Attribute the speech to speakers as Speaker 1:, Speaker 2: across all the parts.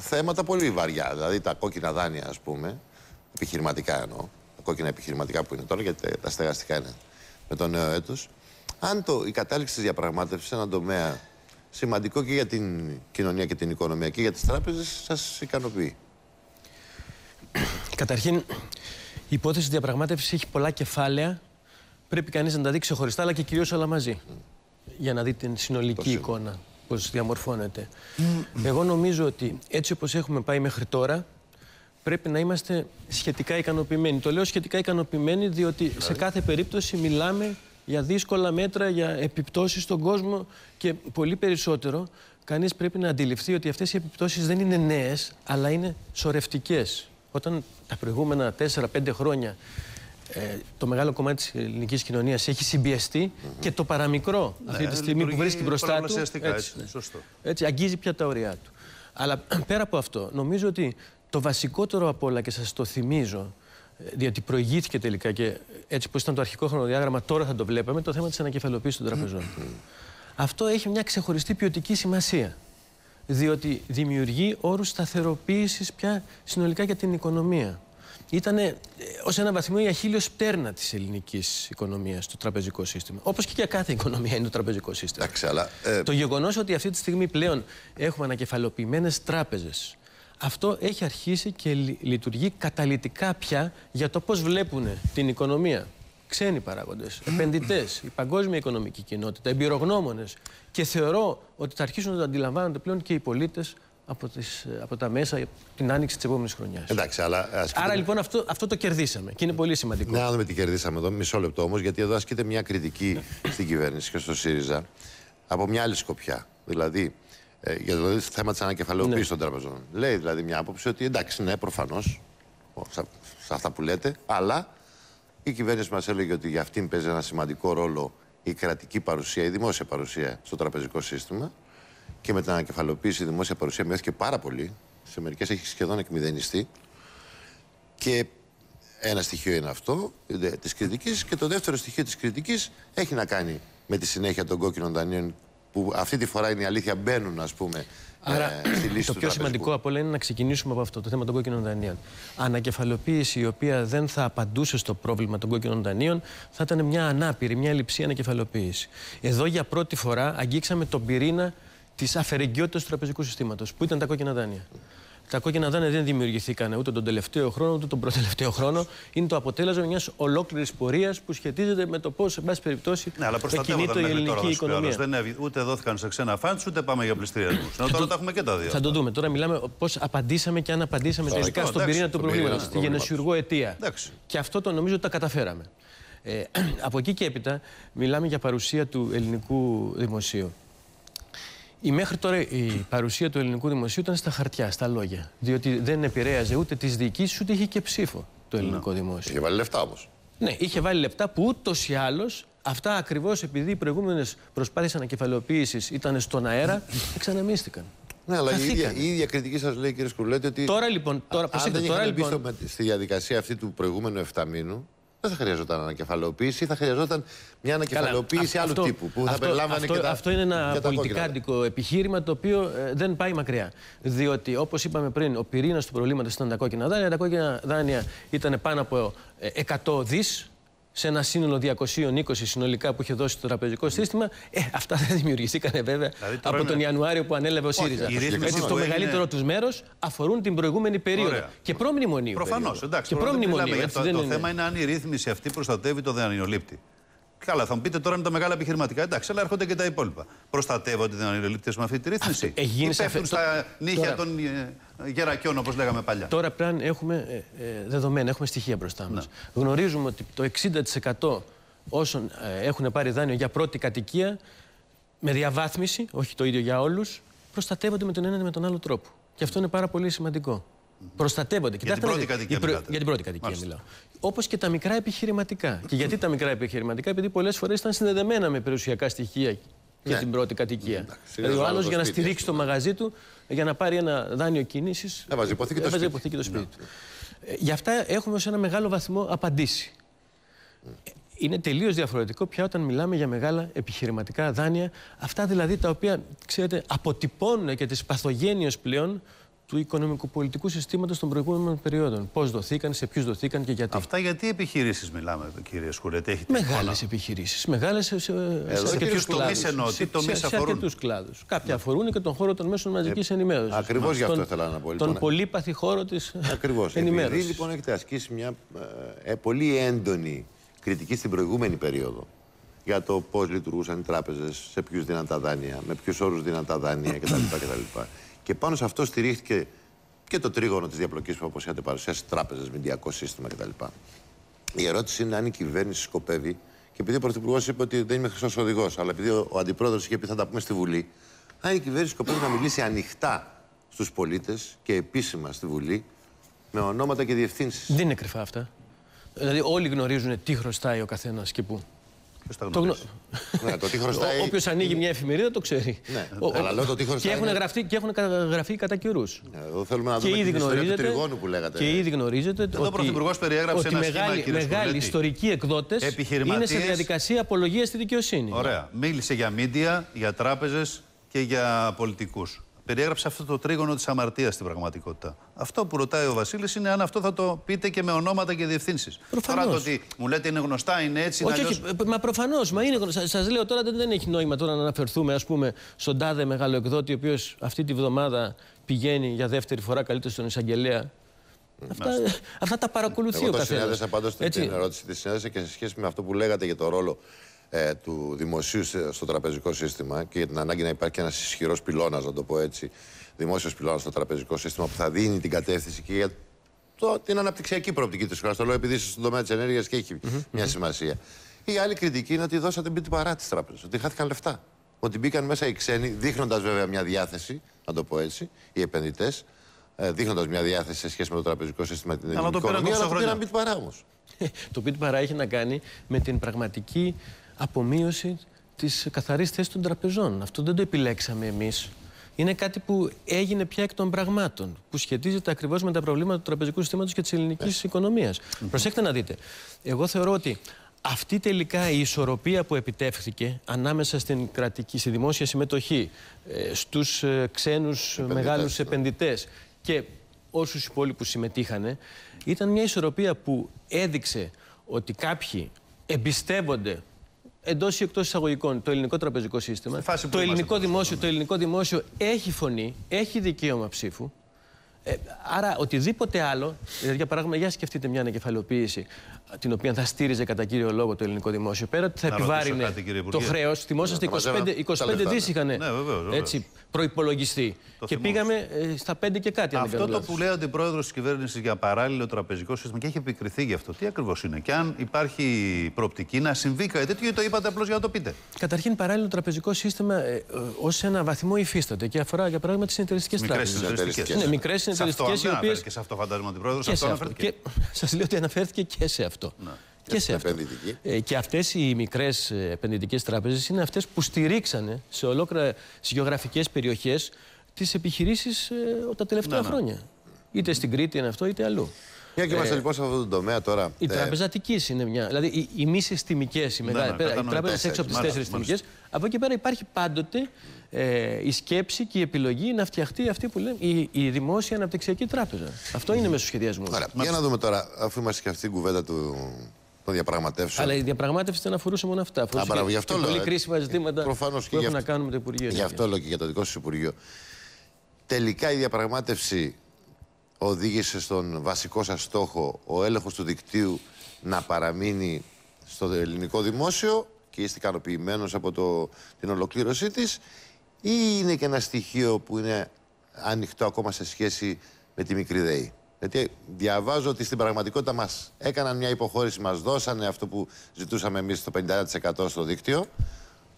Speaker 1: θέματα πολύ βαριά. Δηλαδή τα κόκκινα δάνεια, ας πούμε, επιχειρηματικά εννοώ. Τα κόκκινα επιχειρηματικά που είναι τώρα, γιατί τα στεγαστικά είναι με το νέο έτος. Αν το, η κατάληξη της διαπραγμάτευσης σε έναν τομέα σημαντικό και για την κοινωνία και την οικονομία και για τις τράπεζες, σας ικανοποιεί.
Speaker 2: Καταρχήν, η υπόθεση διαπραγμάτευσης έχει πολλά κεφάλαια. Πρέπει κανείς να τα δει ξεχωριστά, αλλά και κυρίως όλα μαζί. Για να δει την συνολική εικόνα, πώς διαμορφώνεται. Εγώ νομίζω ότι έτσι όπως έχουμε πάει μέχρι τώρα, πρέπει να είμαστε σχετικά ικανοποιημένοι. Το λέω σχετικά ικανοποιημένοι, διότι σε κάθε περίπτωση μιλάμε για δύσκολα μέτρα, για επιπτώσεις στον κόσμο και πολύ περισσότερο. Κανείς πρέπει να αντιληφθεί ότι αυτές οι επιπτώσεις δεν είναι νέες, αλλά είναι σορευτικές. Όταν τα προηγούμενα 4-5 χρόνια ε, το μεγάλο κομμάτι της ελληνικής κοινωνίας έχει συμπιεστεί και το παραμικρό
Speaker 3: Ναι,
Speaker 2: αυτή τη στιγμή που βρίσκει μπροστά του
Speaker 3: πολλαπλασιαστικά,
Speaker 2: έτσι,
Speaker 3: έτσι,
Speaker 2: ναι.
Speaker 3: σωστό.
Speaker 2: έτσι, αγγίζει πια τα ωριά του. Αλλά πέρα από αυτό, νομίζω ότι το βασικότερο απ' όλα και σας το θυμίζω, ε, διότι προηγήθηκε τελικά και έτσι πως ήταν το αρχικό χρονοδιάγραμμα, τώρα θα το βλέπαμε, το θέμα της ανακεφαλοποίησης των τραπεζών. Αυτό έχει μια ξεχωριστή ποιοτική σημασία. Διότι δημιουργεί όρους σταθεροποίησης πια συνολικά για την οικονομία. Ήταν ως ένα βαθμό η αχίλιος πτέρνα της ελληνικής οικονομίας, το τραπεζικό σύστημα. Όπως και για κάθε οικονομία είναι το τραπεζικό σύστημα.
Speaker 1: Εντάξει, αλλά. ε,
Speaker 2: Το γεγονός ότι αυτή τη στιγμή πλέον έχουμε ανακεφαλοποιημένες τράπεζες, αυτό έχει αρχίσει και λει- λειτουργεί καταλυτικά πια για το πώς βλέπουν την οικονομία. Ξένοι παράγοντες, επενδυτές, η παγκόσμια οικονομική κοινότητα, εμπειρογνώμονες. Και θεωρώ ότι θα αρχίσουν να το αντιλαμβάνονται πλέον και οι πολίτες από, τις, από τα μέσα την άνοιξη της επόμενης χρονιάς.
Speaker 1: εντάξει, αλλά. ας
Speaker 2: Άρα λοιπόν αυτό, αυτό το κερδίσαμε και είναι πολύ σημαντικό.
Speaker 1: Ναι, να δούμε τι κερδίσαμε εδώ. Μισό λεπτό όμως, γιατί εδώ ασκείται μια κριτική στην κυβέρνηση και στο ΣΥΡΙΖΑ από μια άλλη σκοπιά. Δηλαδή, ε, για το δηλαδή, θέμα της ανακεφαλαιοποίησης
Speaker 2: Ναι.
Speaker 1: των τραπεζών. Λέει δηλαδή μια άποψη ότι εντάξει, ναι, προφανώς, σε, σε αυτά που λέτε, αλλά η κυβέρνηση μας έλεγε ότι για αυτήν παίζει ένα σημαντικό ρόλο η κρατική παρουσία, η δημόσια παρουσία στο τραπεζικό σύστημα. Και με την ανακεφαλαιοποίηση η δημόσια παρουσία μειώθηκε πάρα πολύ. Σε μερικές έχει σχεδόν εκμηδενιστεί. Και ένα στοιχείο είναι αυτό της κριτικής. Και το δεύτερο στοιχείο της κριτικής έχει να κάνει με τη συνέχεια των κόκκινων δανείων που αυτή τη φορά είναι η αλήθεια μπαίνουν, ας πούμε,
Speaker 2: Άρα,
Speaker 1: ε, στη λύση
Speaker 2: το
Speaker 1: του
Speaker 2: πιο
Speaker 1: τραπεζικού.
Speaker 2: σημαντικό από όλα είναι να ξεκινήσουμε από αυτό, το θέμα των κόκκινων δανείων. Ανακεφαλοποίηση η οποία δεν θα απαντούσε στο πρόβλημα των κόκκινων δανείων θα ήταν μια ανάπηρη, μια λειψή ανακεφαλοποίηση. Εδώ για πρώτη φορά αγγίξαμε τον πυρήνα της αφαιρεγκαιότητα του τραπεζικού συστήματος, που ήταν τα κόκκινα δάνεια. Τα κόκκινα δάνεια δεν δημιουργηθήκαν ούτε τον τελευταίο χρόνο ούτε τον προτελευταίο χρόνο. Είναι το αποτέλεσμα μιας ολόκληρης πορείας που σχετίζεται με το πώς, εν πάση περιπτώσει,
Speaker 3: Ναι, αλλά προστατεύονταν
Speaker 2: κινείται η
Speaker 3: μέχρι τώρα
Speaker 2: ελληνική
Speaker 3: ο Σπύρος.
Speaker 2: οικονομία.
Speaker 3: Δεν έβγε- ούτε δόθηκαν σε ξένα φαντς, ούτε πάμε για πληστηριασμούς. Ενώ τώρα τα έχουμε και τα δύο.
Speaker 2: Θα το δούμε. Τώρα μιλάμε πώς απαντήσαμε και αν απαντήσαμε τελικά
Speaker 3: αυτό,
Speaker 2: στον
Speaker 3: εντάξει,
Speaker 2: πυρήνα του
Speaker 1: στον πυρήνα
Speaker 2: προβλήματο,
Speaker 1: του
Speaker 2: στη γενεσιουργό αιτία.
Speaker 3: Εντάξει.
Speaker 2: Και αυτό το νομίζω ότι τα καταφέραμε. Ε, από εκεί και έπειτα μιλάμε για παρουσία του ελληνικού δημοσίου. Η μέχρι τώρα η παρουσία του ελληνικού δημοσίου ήταν στα χαρτιά, στα λόγια. Διότι δεν επηρέαζε ούτε τις διοικήσεις ούτε είχε και ψήφο το ελληνικό δημόσιο.
Speaker 1: Είχε βάλει λεφτά όμως.
Speaker 2: Ναι, είχε βάλει λεπτά που ούτως ή άλλως αυτά ακριβώς επειδή οι προηγούμενες προσπάθειες ανακεφαλαιοποίησης ήταν στον αέρα, εξαναμίστηκαν.
Speaker 1: Ναι, αλλά η ίδια,
Speaker 2: Χαθήκανε.
Speaker 1: η ίδια κριτική σας λέει, κύριε Σκουλέτη, ότι.
Speaker 2: Τώρα λοιπόν, τώρα,
Speaker 1: αν
Speaker 2: προσέξτε,
Speaker 1: δεν
Speaker 2: τώρα
Speaker 1: είχαμε μπει
Speaker 2: λοιπόν,
Speaker 1: στο- στη διαδικασία αυτή του προηγούμενου 7 μήνου, δεν θα χρειαζόταν ανακεφαλαιοποίηση, θα χρειαζόταν μια ανακεφαλαιοποίηση
Speaker 2: Καλά,
Speaker 1: άλλου
Speaker 2: αυτό-
Speaker 1: τύπου που θα
Speaker 2: αυτό-
Speaker 1: περιλάμβανε
Speaker 2: αυτό,
Speaker 1: και τα.
Speaker 2: Αυτό είναι ένα
Speaker 1: και τα κόκκινα.
Speaker 2: πολιτικάντικο επιχείρημα το οποίο ε, δεν πάει μακριά. Διότι, όπως είπαμε πριν, ο πυρήνας του προβλήματος ήταν τα κόκκινα δάνεια. Τα κόκκινα δάνεια ήταν πάνω από ε, 100 δις σε ένα σύνολο 220 συνολικά που είχε δώσει το τραπεζικό σύστημα. Ε, αυτά δεν δημιουργηθήκαν βέβαια
Speaker 3: Δηλαδή, τώρα
Speaker 2: από τον
Speaker 3: είναι-
Speaker 2: Ιανουάριο που ανέλαβε ο ΣΥΡΙΖΑ.
Speaker 3: η ρύθμιση
Speaker 2: Έτσι,
Speaker 3: που
Speaker 2: το
Speaker 3: έγινε-
Speaker 2: μεγαλύτερο τους μέρος αφορούν την προηγούμενη περίοδο.
Speaker 3: Ωραία.
Speaker 2: Και προμνημονίου.
Speaker 3: Προφανώς.
Speaker 2: περίοδο.
Speaker 3: Εντάξει,
Speaker 2: Και
Speaker 3: τώρα δεν
Speaker 2: προμνημονίου.
Speaker 3: μιλάμε για
Speaker 2: έτσι,
Speaker 3: το,
Speaker 2: δεν
Speaker 3: το
Speaker 2: είναι-
Speaker 3: θέμα είναι αν η ρύθμιση αυτή προστατεύει το δανειολήπτη. Καλά, θα μου πείτε τώρα είναι τα μεγάλα επιχειρηματικά. Εντάξει, αλλά έρχονται και τα υπόλοιπα. Προστατεύονται οι δανειολήπτε με αυτή τη ρύθμιση.
Speaker 2: Αυτό έχει γίνει
Speaker 3: Ή πέφτουν
Speaker 2: σαφέ-
Speaker 3: στα νύχια
Speaker 2: Τώρα-
Speaker 3: των ε, γερακιών, όπως λέγαμε παλιά.
Speaker 2: Τώρα πλέον έχουμε ε, ε, δεδομένα, έχουμε στοιχεία μπροστά μας.
Speaker 3: Ναι.
Speaker 2: Γνωρίζουμε ότι το 60% όσων ε, έχουν πάρει δάνειο για πρώτη κατοικία με διαβάθμιση, όχι το ίδιο για όλους, προστατεύονται με τον ένα ή με τον άλλο τρόπο. Και αυτό είναι πάρα πολύ σημαντικό. Προστατεύονται.
Speaker 3: την
Speaker 2: Κοιτάξτε να
Speaker 3: πρώτη
Speaker 2: δείτε,
Speaker 3: κατοικία
Speaker 2: η προ-
Speaker 3: μιλάτε.
Speaker 2: Για την πρώτη κατοικία
Speaker 3: Μάλιστα.
Speaker 2: μιλάω. Όπως και τα μικρά επιχειρηματικά. και γιατί τα μικρά επιχειρηματικά, επειδή πολλές φορές ήταν συνδεδεμένα με περιουσιακά στοιχεία για
Speaker 1: Ναι.
Speaker 2: την πρώτη κατοικία.
Speaker 1: σιγά
Speaker 2: Δηλαδή, ο
Speaker 1: σιγά
Speaker 2: άλλος
Speaker 1: το
Speaker 2: για να
Speaker 1: σπίτι,
Speaker 2: στηρίξει το μαγαζί του, για να πάρει ένα δάνειο κίνησης.
Speaker 1: Έβαζε υποθήκη το
Speaker 2: έβαζε
Speaker 1: σπίτι.
Speaker 2: υποθήκη το σπίτι του. Ε, Γι' αυτά έχουμε σε ένα μεγάλο βαθμό απαντήσει. Ε, είναι τελείως διαφορετικό πια όταν μιλάμε για μεγάλα επιχειρηματικά δάνεια. Αυτά δηλαδή τα οποία, ξέρετε, αποτυπώνουν και τις παθογένειες πλέον του οικονομικοπολιτικού συστήματος των προηγούμενων περιόδων. Πώς δοθήκαν, σε ποιους δοθήκαν και γιατί.
Speaker 3: Αυτά γιατί επιχειρήσεις μιλάμε, κύριε Σκουρέτη. Έχετε
Speaker 2: Μεγάλες επιχειρήσεις. Μεγάλες σε, σε, σε αρκετούς
Speaker 3: τομείς εννοώ. Τι τομείς
Speaker 2: σε,
Speaker 3: αφορούν;
Speaker 2: σε αρκετούς κλάδους. Κάποια αφορούν και τον χώρο των μέσων μαζικής ενημέρωσης.
Speaker 1: Ακριβώς γι' αυτό
Speaker 2: Τον-
Speaker 1: ήθελα να πω.
Speaker 2: Τον
Speaker 1: Λοιπόν.
Speaker 2: πολύπαθη χώρο της
Speaker 1: Ακριβώς.
Speaker 2: ενημέρωσης.
Speaker 1: Επειδή λοιπόν έχετε ασκήσει μια ε, ε, πολύ έντονη κριτική στην προηγούμενη περίοδο για το πώς λειτουργούσαν οι τράπεζες, σε ποιους δίναν τα δάνεια, με ποιους όρους δίναν τα δάνεια κτλ. Κτλ. Και πάνω σε αυτό στηρίχθηκε και το τρίγωνο της διαπλοκής που όπως είχατε παρουσιάσει, τράπεζες, μηντιακό σύστημα κτλ. Η ερώτηση είναι αν η κυβέρνηση σκοπεύει, και επειδή ο Πρωθυπουργός είπε ότι δεν είμαι χρυσός οδηγός, αλλά επειδή ο, ο Αντιπρόεδρος είχε πει θα τα πούμε στη Βουλή, αν η κυβέρνηση σκοπεύει να μιλήσει ανοιχτά στους πολίτες και επίσημα στη Βουλή με ονόματα και διευθύνσεις.
Speaker 2: Δεν είναι κρυφά αυτά. Δηλαδή όλοι γνωρίζουν τι χρωστάει ο καθένας και πού.
Speaker 3: Ποιος τα
Speaker 2: Το
Speaker 3: γνωρίζει;
Speaker 1: ναι, το τι χρωστάει.
Speaker 2: Όποιος ανοίγει μια εφημερίδα το ξέρει.
Speaker 1: Ναι, αλλά λέω το τι χρωστάει
Speaker 2: Και έχουν
Speaker 1: είναι-
Speaker 2: γραφτεί, και έχουν γραφεί κατά καιρούς.
Speaker 1: Εδώ θέλουμε να
Speaker 2: Και
Speaker 1: δούμε
Speaker 2: ήδη
Speaker 1: την ιστορία του
Speaker 2: γνωρίζετε,
Speaker 1: τριγώνου που λέγατε.
Speaker 2: και ήδη γνωρίζετε
Speaker 3: ο
Speaker 2: ότι,
Speaker 3: Πρωθυπουργός περιέγραψε
Speaker 2: ότι
Speaker 3: ένα σχήμα,
Speaker 2: μεγάλοι,
Speaker 3: κύριε
Speaker 2: μεγάλοι
Speaker 3: Σκουλέτη.
Speaker 2: ιστορικοί εκδότες είναι σε
Speaker 3: Επιχειρηματίες.
Speaker 2: διαδικασία απολογίας στη δικαιοσύνη.
Speaker 3: Ωραία. Μίλησε για μίντια, για τράπεζες και για πολιτικούς. Περιέγραψε αυτό το τρίγωνο της αμαρτίας στην πραγματικότητα. Αυτό που ρωτάει ο Βασίλης είναι αν αυτό θα το πείτε και με ονόματα και διευθύνσεις.
Speaker 2: Προφανώς.
Speaker 3: Τώρα το ότι μου λέτε είναι γνωστά, είναι έτσι, είναι
Speaker 2: Όχι,
Speaker 3: αλλιώς-
Speaker 2: όχι, μα προφανώς. Μα είναι γνωστό. Σας λέω τώρα δεν, δεν έχει νόημα τώρα να αναφερθούμε ας πούμε, στον τάδε μεγάλο εκδότη, ο οποίος αυτή τη βδομάδα πηγαίνει για δεύτερη φορά καλύτερο στον εισαγγελέα. Αυτά, αυτά τα παρακολουθεί
Speaker 1: Εγώ
Speaker 2: ο
Speaker 1: το
Speaker 2: καθένας.
Speaker 1: συνέδεσα πάντως την ερώτηση τη συνέδεσα και σε σχέση με αυτό που λέγατε για το ρόλο ε, του δημοσίου σε- στο τραπεζικό σύστημα και για την ανάγκη να υπάρχει ένας ισχυρός πυλώνας, να το πω έτσι, δημόσιος πυλώνας στο τραπεζικό σύστημα που θα δίνει την κατεύθυνση και για το, την αναπτυξιακή προοπτική της χώρας. Το λέω επειδή είσαι στον τομέα της ενέργειας και έχει μια σημασία. Η άλλη κριτική είναι ότι δώσατε μπει την παρά τη τράπεζα, ότι χάθηκαν λεφτά. Ότι μπήκαν μέσα οι ξένοι, δείχνοντας βέβαια μια διάθεση, να το πω έτσι, οι επενδυτές, δείχνοντας μια διάθεση σε σχέση με το τραπεζικό σύστημα την
Speaker 3: το
Speaker 1: ελληνική
Speaker 3: πήραν
Speaker 1: οικονομία, αλλά
Speaker 3: 20
Speaker 1: το πήραν
Speaker 3: χρόνια.
Speaker 1: μπει την παρά όμως.
Speaker 2: το οποίο παρά έχει να κάνει με την πραγματική απομείωση της καθαρής θέσης των τραπεζών. Αυτό δεν το επιλέξαμε εμείς. Είναι κάτι που έγινε πια εκ των πραγμάτων, που σχετίζεται ακριβώς με τα προβλήματα του τραπεζικού συστήματος και της ελληνικής οικονομίας. Προσέξτε να δείτε. Εγώ θεωρώ ότι αυτή τελικά η ισορροπία που επιτεύχθηκε ανάμεσα στην κρατική, στη δημόσια συμμετοχή, ε, στους ε, ξένους μεγάλους
Speaker 1: ναι.
Speaker 2: επενδυτές και όσους υπόλοιπους συμμετείχανε, ήταν μια ισορροπία που έδειξε ότι κάποιοι εμπιστεύονται εντός ή εκτός εισαγωγικών το ελληνικό τραπεζικό σύστημα.
Speaker 3: Στη φάση που
Speaker 2: Το
Speaker 3: είμαστε
Speaker 2: ελληνικό,
Speaker 3: προς
Speaker 2: δημόσιο, το ελληνικό δημόσιο έχει φωνή, έχει δικαίωμα ψήφου. Ε, άρα, οτιδήποτε άλλο, δηλαδή για παράδειγμα, για σκεφτείτε μια ανακεφαλαιοποίηση την οποία θα στήριζε κατά κύριο λόγο το ελληνικό δημόσιο. Πέρα ότι θα
Speaker 3: Να ρωτήσω
Speaker 2: επιβάρυνε
Speaker 3: κάτι, κύριε
Speaker 2: το
Speaker 3: Υπουργέ.
Speaker 2: χρέο, θυμόσαστε
Speaker 1: Ναι, θα
Speaker 2: 25,
Speaker 1: μαζεύαν
Speaker 2: 25
Speaker 1: τα λεφτά,
Speaker 2: δις είχαν
Speaker 3: Ναι, βεβαίως, βεβαίως.
Speaker 2: έτσι, προϋπολογιστεί.
Speaker 3: Το
Speaker 2: και
Speaker 3: θυμόμαστε.
Speaker 2: πήγαμε ε, στα 5 και κάτι, αν δεν
Speaker 3: Αυτό
Speaker 2: κάνω
Speaker 3: το
Speaker 2: λάθος.
Speaker 3: που λέει ο αντιπρόεδρος της κυβέρνησης για παράλληλο τραπεζικό σύστημα και έχει επικριθεί γι' αυτό, τι ακριβώς είναι. Και αν υπάρχει προοπτική να συμβεί κάτι τέτοιο, ή το είπατε απλώς για να το πείτε.
Speaker 2: Καταρχήν, παράλληλο τραπεζικό σύστημα ε, ε, ως ένα βαθμό υφίσταται και αφορά για παράδειγμα τις συνεταιριστικέ
Speaker 3: Μικρές
Speaker 2: τράπεζες.
Speaker 3: συνεταιριστικέ.
Speaker 2: Ναι, μικρές συνεταιριστικές, οι οποίες-
Speaker 3: Και σε αυτό φαντάζομαι ο αντιπρόεδρος.
Speaker 2: Και
Speaker 3: Αυτό
Speaker 2: σε αυτό.
Speaker 3: αναφέρθηκε.
Speaker 2: Και σας λέω ότι αναφέρθηκε και σε αυτό. Και, σε
Speaker 1: στην
Speaker 2: αυτό.
Speaker 1: επενδυτική.
Speaker 2: Ε, και αυτές οι μικρές επενδυτικές τράπεζες είναι αυτές που στηρίξανε σε ολόκληρα γεωγραφικές περιοχές τις επιχειρήσεις τα τελευταία
Speaker 3: Ναι, ναι.
Speaker 2: χρόνια. Είτε στην Κρήτη είναι αυτό, είτε αλλού.
Speaker 1: Μια και είμαστε λοιπόν σε αυτό το τομέα τώρα.
Speaker 2: Η
Speaker 1: ε,
Speaker 2: τράπεζα Αττικής είναι μια. Δηλαδή οι, οι μη συστημικέ, οι, μεγάλες,
Speaker 3: ναι,
Speaker 2: πέρα, οι
Speaker 3: κατανοητές,
Speaker 2: τράπεζες έξω από τις
Speaker 3: μάλιστα,
Speaker 2: τέσσερις
Speaker 3: μάλιστα.
Speaker 2: συστημικέ. Από εκεί πέρα υπάρχει πάντοτε ε, η σκέψη και η επιλογή να φτιαχτεί αυτή που λέμε η, η δημόσια αναπτυξιακή τράπεζα. Αυτό είναι μέσω σχεδιασμούς.
Speaker 1: Ωραία. Για να δούμε τώρα, αφού είμαστε και αυτή την κουβέντα του, των διαπραγματεύσεων.
Speaker 2: Αλλά η διαπραγμάτευση δεν αφορούσε μόνο αυτά. Αφορούσε
Speaker 1: μπράβο,
Speaker 2: και-
Speaker 1: γι' αυτό
Speaker 2: και
Speaker 1: λέω,
Speaker 2: πολύ
Speaker 1: ε.
Speaker 2: κρίσιμα ζητήματα
Speaker 1: Προφανώς και
Speaker 2: που
Speaker 1: γι'
Speaker 2: έχουν να
Speaker 1: αυτό-
Speaker 2: κάνουν με το Υπουργείο.
Speaker 1: Γι'
Speaker 2: Ενέργειας.
Speaker 1: αυτό λέω και για το δικό σας Υπουργείο. Τελικά η διαπραγμάτευση οδήγησε στον βασικό σας στόχο ο έλεγχος του δικτύου να παραμείνει στο ελληνικό δημόσιο και είστε ικανοποιημένος από το, την ολοκλήρωσή της ή είναι και ένα στοιχείο που είναι ανοιχτό ακόμα σε σχέση με τη μικρή ΔΕΗ; Γιατί διαβάζω ότι στην πραγματικότητα μας έκαναν μια υποχώρηση, μας δώσανε αυτό που ζητούσαμε εμείς το 50% στο δίκτυο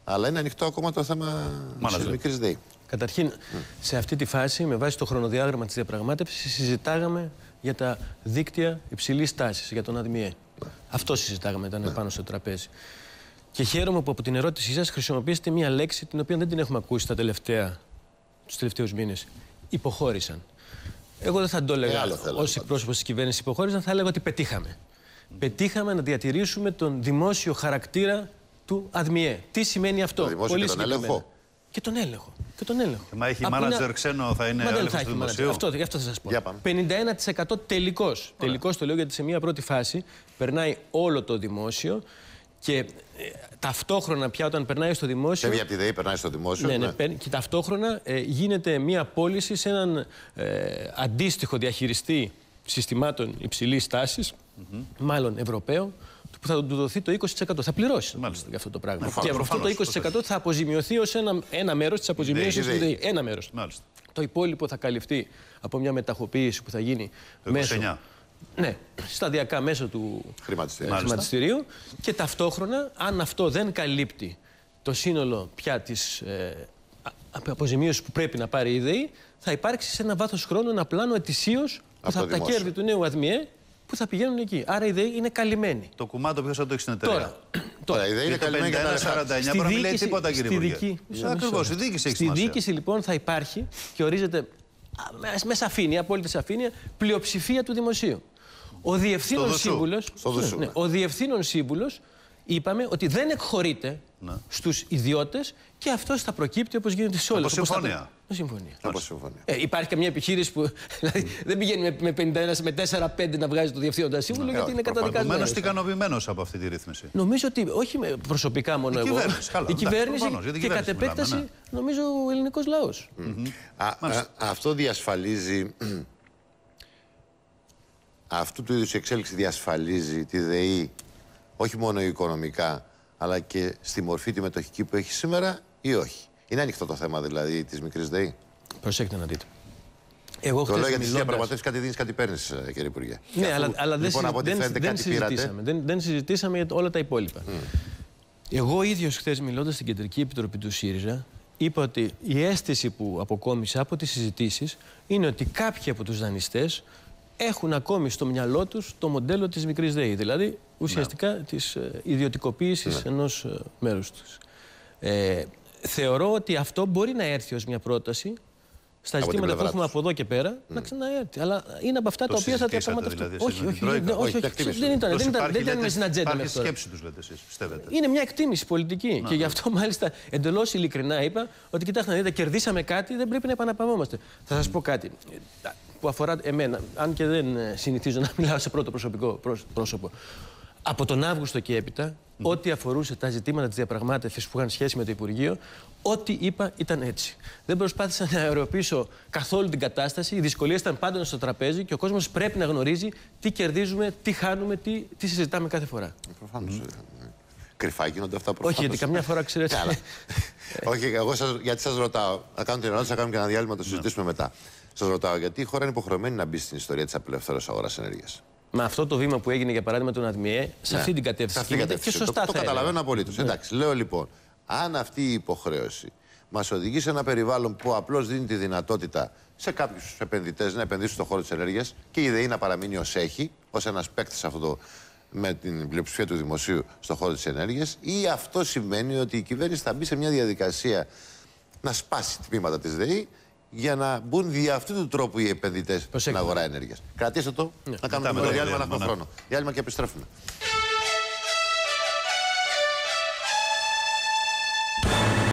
Speaker 1: αλλά είναι ανοιχτό ακόμα το θέμα
Speaker 3: Μάλιστα.
Speaker 1: της μικρής ΔΕΗ.
Speaker 2: Καταρχήν, σε αυτή τη φάση, με βάση το χρονοδιάγραμμα της διαπραγμάτευσης, συζητάγαμε για τα δίκτυα υψηλής τάσης, για τον ΑΔΜΙΕ. Αυτό συζητάγαμε, ήταν πάνω στο τραπέζι. Και χαίρομαι που από την ερώτησή σας χρησιμοποιήσετε μια λέξη την οποία δεν την έχουμε ακούσει τα τελευταία, τους τελευταίους μήνες. Υποχώρησαν. Εγώ δεν θα το
Speaker 1: Ε,
Speaker 2: έλεγα
Speaker 1: άλλο θέλαμε
Speaker 2: ως εκπρόσωπος της κυβέρνησης υποχώρησαν, θα έλεγα ότι πετύχαμε. πετύχαμε να διατηρήσουμε τον δημόσιο χαρακτήρα του ΑΔΜΙΕ. Τι σημαίνει αυτό,
Speaker 1: Το δημόσιο και τον
Speaker 2: συγκεκριμένα.
Speaker 1: έλεγχο.
Speaker 2: Και τον έλεγχο. Και τον έλεγχο.
Speaker 3: Μα έχει
Speaker 2: Από
Speaker 3: μάνατζερ
Speaker 2: ένα-
Speaker 3: ξένο, θα είναι
Speaker 2: Μα δεν
Speaker 3: έλεγχος
Speaker 2: θα
Speaker 3: του
Speaker 2: έχει
Speaker 3: δημοσίου.
Speaker 2: μάνατζερ. Αυτό, γι' αυτό θα σας πω.
Speaker 1: Για πάμε.
Speaker 2: 51% τελικός. Τελικός το λέω γιατί σε μια πρώτη φάση περνάει όλο το δημόσιο και ε, ταυτόχρονα πια όταν περνάει στο δημόσιο.
Speaker 1: Φεύγει από τη ΔΕΗ, περνάει στο δημόσιο.
Speaker 2: Ναι, ναι, παίρνει- και ταυτόχρονα ε, γίνεται μία πώληση σε έναν ε, αντίστοιχο διαχειριστή συστημάτων υψηλής τάσης, μάλλον Ευρωπαίο, που θα του δοθεί το 20%. Θα πληρώσει
Speaker 3: Μάλιστα.
Speaker 2: για αυτό το πράγμα.
Speaker 3: Προφανώς,
Speaker 2: και αυτό το
Speaker 3: προφανώς,
Speaker 2: 20% θα αποζημιωθεί ως ένα, ένα μέρος της αποζημίωσης
Speaker 1: ΔΕΗ,
Speaker 2: του
Speaker 1: ΔΕΗ.
Speaker 2: ΔΕΗ. Ένα μέρος.
Speaker 3: Μάλιστα.
Speaker 2: Το υπόλοιπο θα καλυφθεί από μια μεταχοποίηση που θα γίνει
Speaker 3: Το
Speaker 2: μέσω.
Speaker 3: 29.
Speaker 2: Ναι, σταδιακά μέσω του
Speaker 1: Χρηματιστήριο.
Speaker 3: Μάλιστα.
Speaker 2: χρηματιστηρίου και ταυτόχρονα, αν αυτό δεν καλύπτει το σύνολο πια της ε, α- αποζημίωσης που πρέπει να πάρει η ΔΕΗ, θα υπάρξει σε ένα βάθος χρόνου ένα πλάνο ετησίως που
Speaker 1: Από
Speaker 2: θα
Speaker 1: το
Speaker 2: τα
Speaker 1: δημόσιο.
Speaker 2: κέρδη του νέου ΑΔΜΙΕ που θα πηγαίνουν εκεί. Άρα η ΔΕΗ είναι καλυμμένη.
Speaker 3: Το κουμάντο ποιος θα το έχει στην εταιρεία;
Speaker 2: Τώρα,
Speaker 1: Τώρα, η ΔΕΗ είναι
Speaker 3: Για το
Speaker 1: καλυμμένη και τα λεφτά.
Speaker 3: 51-49 μπορεί να μην λέει τίποτα, κύριε
Speaker 2: στη
Speaker 3: Υπουργέ.
Speaker 2: δική, μισό, μισό.
Speaker 3: Ακριβώς, η διοίκηση έχει
Speaker 2: Στη
Speaker 3: σημασία.
Speaker 2: διοίκηση λοιπόν θα υπάρχει και ορίζεται α, με- με σαφήνεια, απόλυτη σαφήνεια, πλειοψηφία του δημοσίου. Ο διευθύνων
Speaker 3: δουσού.
Speaker 2: σύμβουλο.
Speaker 1: Στο δουσού, ναι.
Speaker 2: ο διευθύνων σύμβουλος είπαμε ότι δεν εκχωρείται
Speaker 3: Ναι.
Speaker 2: στους ιδιώτες και αυτό θα προκύπτει όπως γίνεται σε όλες.
Speaker 3: Από
Speaker 2: όπως θα-
Speaker 3: συμφωνία.
Speaker 2: Με συμφωνία.
Speaker 1: Από συμφωνία.
Speaker 2: Ε, υπάρχει καμία επιχείρηση που δηλαδή, δεν πηγαίνει με- με 51, με 4-5 να βγάζει το διευθύνοντα σύμβουλο γιατί
Speaker 1: όχι,
Speaker 2: είναι καταδικασμένο.
Speaker 3: Επομένως, τι ικανοποιημένος από αυτή τη ρύθμιση;
Speaker 2: Νομίζω ότι όχι με- προσωπικά μόνο
Speaker 3: Η
Speaker 2: εγώ.
Speaker 3: κυβέρνηση, καλά,
Speaker 2: η
Speaker 3: εντάξει,
Speaker 2: κυβέρνηση
Speaker 3: προφανώς, για την
Speaker 2: και κατ'
Speaker 3: κυβέρνηση
Speaker 2: επέκταση
Speaker 3: μιλάμε,
Speaker 2: νομίζω ο ελληνικός λαός.
Speaker 1: Α, α, αυτό διασφαλίζει. αυτού του είδους η εξέλιξη διασφαλίζει τη ΔΕΗ όχι μόνο οικονομικά, αλλά και στη μορφή τη μετοχική που έχει σήμερα ή όχι. Είναι ανοιχτό το θέμα δηλαδή της μικρής ΔΕΗ.
Speaker 2: Προσέξτε να δείτε. Εγώ
Speaker 1: Το
Speaker 2: χθες
Speaker 1: λέω για τις
Speaker 2: μιλώντας-
Speaker 1: διαπραγματεύσεις, κάτι δίνεις, κάτι παίρνεις, κύριε Υπουργέ. Και
Speaker 2: Ναι,
Speaker 1: αφού,
Speaker 2: αλλά, αλλά δεν,
Speaker 1: λοιπόν,
Speaker 2: συζη-
Speaker 1: από ό,τι
Speaker 2: δεν,
Speaker 1: φαίνεται
Speaker 2: δεν
Speaker 1: κάτι πήρατε.
Speaker 2: συζητήσαμε. Δεν, δεν συζητήσαμε για όλα τα υπόλοιπα. Εγώ ίδιος χθες μιλώντας στην Κεντρική Επιτροπή του ΣΥΡΙΖΑ, είπα ότι η αίσθηση που αποκόμισα από τις συζητήσεις είναι ότι κάποιοι από τους δανειστές έχουν ακόμη στο μυαλό τους το μοντέλο της μικρής ΔΕΗ. Δηλαδή ουσιαστικά της ιδιωτικοποίησης ενός μέρους τους. Ε, θεωρώ ότι αυτό μπορεί να έρθει ως μια πρόταση στα
Speaker 1: Από την
Speaker 2: ζητήματα που
Speaker 1: πλευρά
Speaker 2: έχουμε
Speaker 1: τους.
Speaker 2: από εδώ και πέρα να ξαναέρθει. Αλλά είναι από αυτά
Speaker 3: Το
Speaker 2: τα οποία θα
Speaker 3: συζητήσατε
Speaker 2: διαπραγματευτούν.
Speaker 3: δηλαδή,
Speaker 2: όχι,
Speaker 3: εσείς με
Speaker 2: όχι,
Speaker 3: την Τρόικα;
Speaker 2: δεν- όχι,
Speaker 1: Όχι,
Speaker 2: όχι,
Speaker 1: τα εκτίμηση.
Speaker 2: δεν ήταν, δεν
Speaker 3: Τόσο
Speaker 2: ήταν,
Speaker 3: υπάρχει,
Speaker 2: δεν ήταν
Speaker 3: λέτε,
Speaker 2: στην ατζέντα
Speaker 3: υπάρχει
Speaker 2: μέχρι τώρα.
Speaker 3: σκέψη τους, λέτε εσείς. Πιστεύετε.
Speaker 2: Είναι μια εκτίμηση πολιτική. και γι' αυτό μάλιστα εντελώς ειλικρινά είπα ότι κοιτάξτε να δείτε, κερδίσαμε κάτι, δεν πρέπει να επαναπαυόμαστε. Θα σας πω κάτι ε, που αφορά εμένα, αν και δεν ε, συνηθίζω να μιλάω σε πρώτο προσωπικό πρόσ- πρόσωπο. Από τον Αύγουστο και έπειτα, ό,τι αφορούσε τα ζητήματα της διαπραγμάτευσης που είχαν σχέση με το Υπουργείο, ό,τι είπα ήταν έτσι. Δεν προσπάθησα να αεροποιήσω καθόλου την κατάσταση. Οι δυσκολίες ήταν πάντοτε στο τραπέζι και ο κόσμος πρέπει να γνωρίζει τι κερδίζουμε, τι χάνουμε, τι, τι συζητάμε κάθε φορά.
Speaker 1: Προφανώς. Κρυφά γίνονται αυτά προφανώς.
Speaker 2: Όχι, γιατί καμιά φορά ξέρετε.
Speaker 1: Καλά. Όχι, εγώ σας, γιατί σας ρωτάω. Να κάνω την ερώτηση, θα κάνουμε και ένα διάλειμμα, το συζητήσουμε μετά. Σας ρωτάω, γιατί η χώρα είναι υποχρεωμένη να μπει στην ιστορία της απελευθέρωσης αγοράς ενέργειας;
Speaker 2: Με αυτό το βήμα που έγινε για παράδειγμα τον ΑΔΜΙΕ, σε αυτή την κατεύθυνση.
Speaker 1: Σε αυτή την
Speaker 2: κινείται
Speaker 1: κατεύθυνση.
Speaker 2: Και σωστά
Speaker 1: το, το
Speaker 2: θα έλεγα.
Speaker 1: καταλαβαίνω απολύτως. Εντάξει, λέω λοιπόν, αν αυτή η υποχρέωση μας οδηγεί σε ένα περιβάλλον που απλώς δίνει τη δυνατότητα σε κάποιους επενδυτές να επενδύσουν στον χώρο της ενέργειας και η ΔΕΗ να παραμείνει ως έχει, ως ένας παίκτης αυτό το, με την πλειοψηφία του δημοσίου στον χώρο της ενέργειας, ή αυτό σημαίνει ότι η κυβέρνηση θα μπει σε μια διαδικασία να σπάσει τμήματα της ΔΕΗ για να μπουν δια αυτού του τρόπου οι επενδυτές στην
Speaker 2: Προσέξτε.
Speaker 1: αγορά ενέργειας. Κρατήστε το, να κάνουμε
Speaker 3: Μετά
Speaker 1: το
Speaker 3: με το
Speaker 1: διάλειμμα να
Speaker 3: διάλειμμα,
Speaker 1: έχουμε
Speaker 3: ναι.
Speaker 1: χρόνο. Διάλειμμα και επιστρέφουμε.